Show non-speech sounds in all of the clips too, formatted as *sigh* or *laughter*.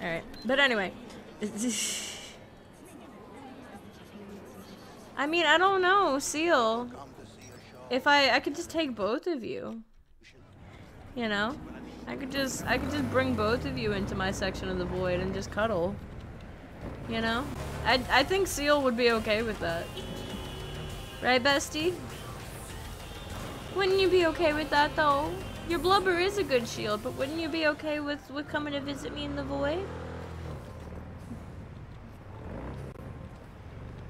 Alright. But anyway. *laughs* I mean, I don't know, Seal. If I I could just take both of you. You know? I could just I could just bring both of you into my section of the void and just cuddle. You know? I I think Seal would be okay with that. Right, bestie? Wouldn't you be okay with that though? Your blubber is a good shield, but wouldn't you be okay with, with coming to visit me in the void?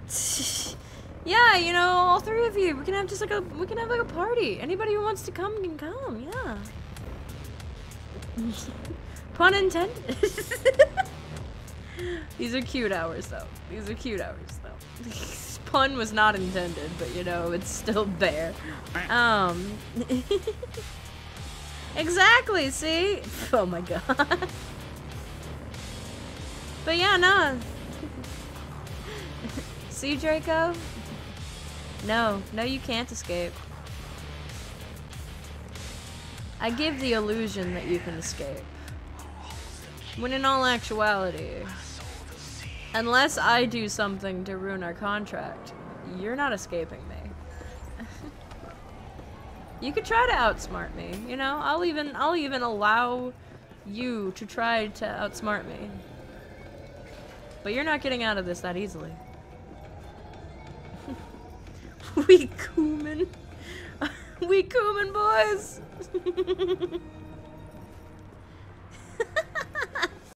*laughs* yeah, you know, all three of you. We can have just like a we can have like a party. Anybody who wants to come can come, yeah. *laughs* Pun intended. *laughs* These are cute hours though. These are cute hours though. Pun was not intended, but you know, it's still there. Um Exactly, see? *laughs* Oh my god. but yeah, no. *laughs* see, Draco? No, no, you can't escape. I give the illusion that you can escape. When in all actuality, unless I do something to ruin our contract, you're not escaping me. You could try to outsmart me, you know? I'll even I'll even allow you to try to outsmart me. But you're not getting out of this that easily. *laughs* we Kuman. *laughs* we Kuman boys. *laughs*